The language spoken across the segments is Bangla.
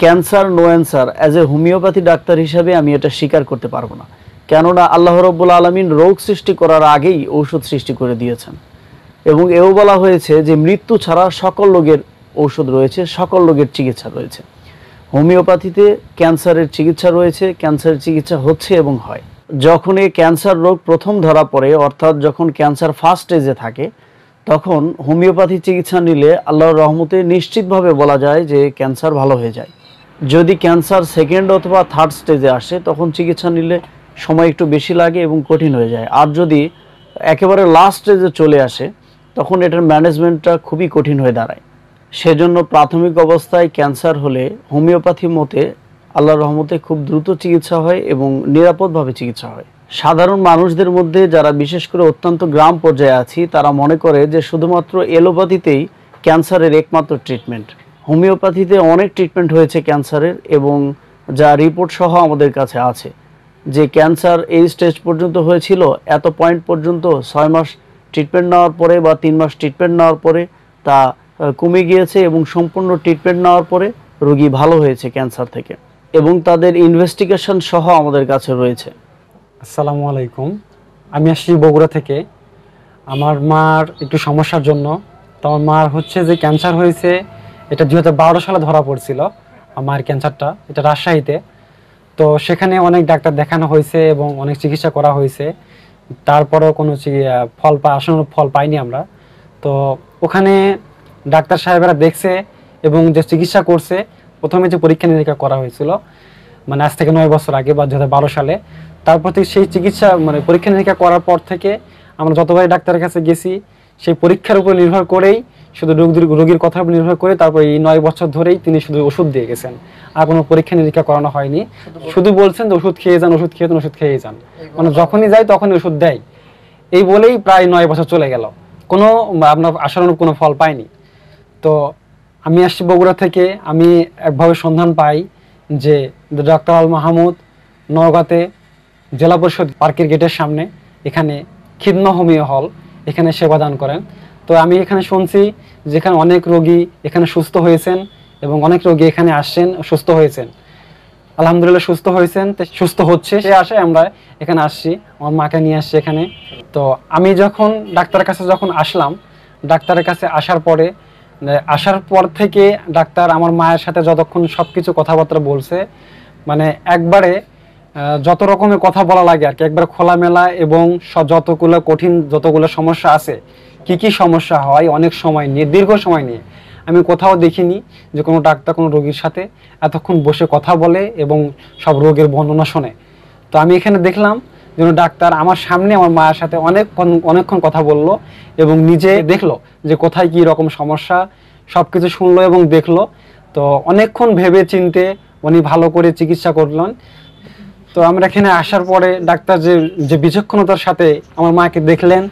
Cancer no answer as a homeopathy doctor হিসাবে আমি এটা স্বীকার করতে পারব না। কেননা আল্লাহ রব্বুল আলমিন রোগ সৃষ্টি করার আগেই ঔষধ সৃষ্টি করে দিয়েছেন। এবং এও বলা হয়েছে যে মৃত্যু ছাড়া সকল রোগের ঔষধ রয়েছে, সকল রোগের চিকিৎসা রয়েছে। হোমিওপ্যাথিতে ক্যান্সারের চিকিৎসা রয়েছে, ক্যান্সারের চিকিৎসা হচ্ছে এবং হয়। যখন এই ক্যান্সার রোগ প্রথম ধরা পড়ে, অর্থাৎ যখন ক্যান্সার ফার্স্ট স্টেজে থাকে তখন হোমিওপ্যাথি চিকিৎসা নিলে আল্লাহর রহমতে নিশ্চিতভাবে বলা যায় যে ক্যান্সার ভালো হয়ে যায়। যদি ক্যান্সার সেকেন্ড অথবা থার্ড স্টেজে আসে, তখন চিকিৎসা নিলে সময় একটু বেশি লাগে এবং কঠিন হয়ে যায়। আর যদি একেবারে লাস্ট স্টেজে চলে আসে, তখন এটার ম্যানেজমেন্টটা খুবই কঠিন হয়ে দাঁড়ায়। সেজন্য প্রাথমিক অবস্থায় ক্যান্সার হলে হোমিওপ্যাথি মতে আল্লাহর রহমতে খুব দ্রুত চিকিৎসা হয় এবং নিরাপদভাবে চিকিৎসা হয়। সাধারণ মানুষদের মধ্যে যারা বিশেষ করে অত্যন্ত গ্রাম পর্যায়ে আছি, তারা মনে করে যে শুধুমাত্র এলোপ্যাথিতেই ক্যান্সারের একমাত্র ট্রিটমেন্ট। হোমিওপ্যাথিতে অনেক ট্রিটমেন্ট হয়েছে ক্যান্সারের এবং যা রিপোর্ট সহ আমাদের কাছে আছে। যে ক্যান্সার এই স্টেজ পর্যন্ত হয়েছিল, এত পয়েন্ট পর্যন্ত ছয় মাস ট্রিটমেন্ট নেওয়ার পরে বা তিন মাস ট্রিটমেন্ট নেওয়ার পরে তা কমে গিয়েছে এবং সম্পূর্ণ ট্রিটমেন্ট নেওয়ার পরে রোগী ভালো হয়েছে ক্যান্সার থেকে এবং তাদের ইনভেস্টিগেশন সহ আমাদের কাছে রয়েছে। আসসালামু আলাইকুম। আমি আসছি বগুড়া থেকে। আমার মার একটু সমস্যার জন্য। তো আমার মার হচ্ছে যে ক্যান্সার হয়েছে, এটা দুই সালে ধরা পড়ছিল, আমার ক্যান্সারটা এটা রাজশাহীতে। তো সেখানে অনেক ডাক্তার দেখানো হয়েছে এবং অনেক চিকিৎসা করা হয়েছে। তারপরেও কোনো ফল পা আসানোর ফল পাইনি আমরা। তো ওখানে ডাক্তার সাহেবেরা দেখছে এবং যে চিকিৎসা করছে, প্রথমে যে পরীক্ষা নিরীক্ষা করা হয়েছিল মানে আজ থেকে নয় বছর আগে বা দুহাজার বারো সালে তারপর থেকে সেই চিকিৎসা মানে পরীক্ষা নিরীক্ষা করার পর থেকে আমরা যতবারই ডাক্তারের কাছে গেছি, সেই পরীক্ষার উপর নির্ভর করেই শুধু রোগীর রোগীর কথার উপর নির্ভর করে তারপর এই নয় বছর ধরেই তিনি শুধু ওষুধ দিয়ে গেছেন। আর কোনো পরীক্ষা নিরীক্ষা করানো হয়নি। শুধু বলছেন যে ওষুধ খেয়ে যান, ওষুধ খেয়ে যান, ওষুধ খেয়ে যান। মানে যখনই যাই তখনই ওষুধ দেয়। এই বলেই প্রায় নয় বছর চলে গেল। কোনো, আপনার আসানোর কোনো ফল পাইনি তো আমি আসছি বগুড়া থেকে। আমি একভাবে সন্ধান পাই যে ডক্টর আল মাহমুদ নওগাঁতে জেলা পরিষদ পার্কের গেটের সামনে এখানে খিদম হোমিও হল এখানে সেবা দান করেন। তো আমি এখানে শুনছি যেখানে অনেক রোগী এখানে সুস্থ হয়েছেন এবং অনেক রোগী এখানে আসছেন, সুস্থ হয়েছেন। আলহামদুলিল্লাহ সুস্থ হয়েছেন সুস্থ হচ্ছে, সে আসে আমরা এখানে আসছি, আমার মাকে নিয়ে আসছি এখানে। তো আমি যখন ডাক্তারের কাছে যখন আসলাম, ডাক্তারের কাছে আসার পরে আসার পর থেকে ডাক্তার আমার মায়ের সাথে যতক্ষণ সব কিছু কথাবার্তা বলছে মানে একবারে যত রকমের কথা বলা লাগে আর কি, একবার খোলামেলা এবং যতগুলো কঠিন যতগুলো সমস্যা আছে, কি কি সমস্যা হয়, অনেক সময় নিয়ে, দীর্ঘ সময় নিয়ে, আমি কোথাও দেখিনি যে কোনো ডাক্তার কোনো রোগীর সাথে এতক্ষণ বসে কথা বলে এবং সব রোগের বর্ণনা শোনে। তো আমি এখানে দেখলাম যেন ডাক্তার আমার সামনে আমার মায়ের সাথে অনেকক্ষণ অনেকক্ষণ কথা বলল এবং নিজে দেখল যে কোথায় কি রকম সমস্যা সব কিছু শুনলো এবং দেখল। তো অনেকক্ষণ ভেবে চিনতে উনি ভালো করে চিকিৎসা করলেন। তো আমরা এখানে আসার পরে ডাক্তার যে যে বিচক্ষণতার সাথে আমার মাকে দেখলেন,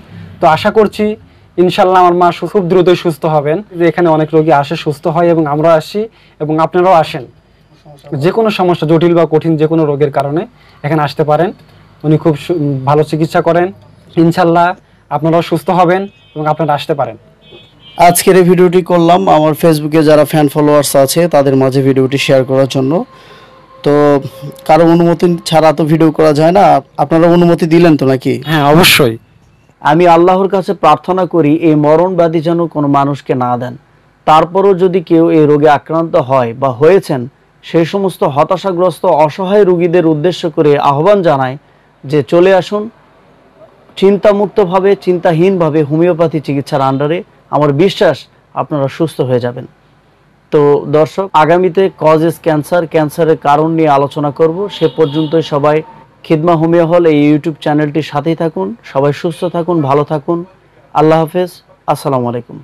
তো আশা করছি ইনশাল্লাহ আমার মা খুব দ্রুতই সুস্থ হবেন, যে এখানে অনেক রোগী আসে, সুস্থ হয় এবং আমরা আসি এবং আপনারাও আসেন। যে কোনো সমস্যা জটিল বা কঠিন যে কোনো রোগের কারণে এখানে আসতে পারেন। উনি খুব ভালো চিকিৎসা করেন। ইনশাল্লাহ আপনারাও সুস্থ হবেন এবং আপনারা আসতে পারেন। আজকের এই ভিডিওটি করলাম। আমার ফেসবুকে যারা ফ্যান ফলোয়ার্স আছে, তাদের মাঝে ভিডিওটি শেয়ার করার জন্য। তো কারও অনুমতি ছাড়া তো ভিডিও করা যায় না। আপনারা অনুমতি দিলেন তো নাকি? হ্যাঁ অবশ্যই। আমি আল্লাহর কাছে প্রার্থনা করি এই মরণ ব্যাধি যেন কোনো মানুষকে না দেন। তারপরও যদি কেউ এই রোগে আক্রান্ত হয় বা হয়েছেন সেই সমস্ত হতাশাগ্রস্ত অসহায় রোগীদের উদ্দেশ্য করে আহ্বান জানায় যে চলে আসুন। চিন্তামুক্তভাবে চিন্তাহীনভাবে হোমিওপ্যাথি চিকিৎসার আন্ডারে আমার বিশ্বাস আপনারা সুস্থ হয়ে যাবেন। তো দর্শক, আগামীতে কজেস ক্যান্সার, ক্যান্সারের কারণ নিয়ে আলোচনা করব। সে পর্যন্তই সবাই খিদমা হোমিও হল এই ইউটিউব চ্যানেলটির সাথেই থাকুন। সবাই সুস্থ থাকুন, ভালো থাকুন। আল্লাহ হাফেজ। আসসালামু আলাইকুম।